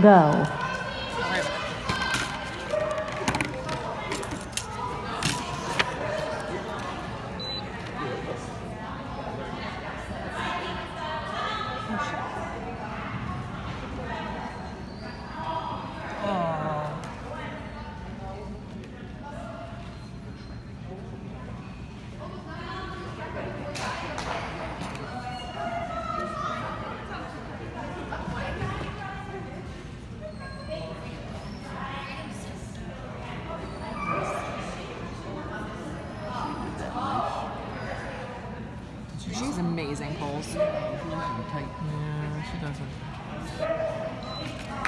go she's amazing poles. Yeah, she doesn't.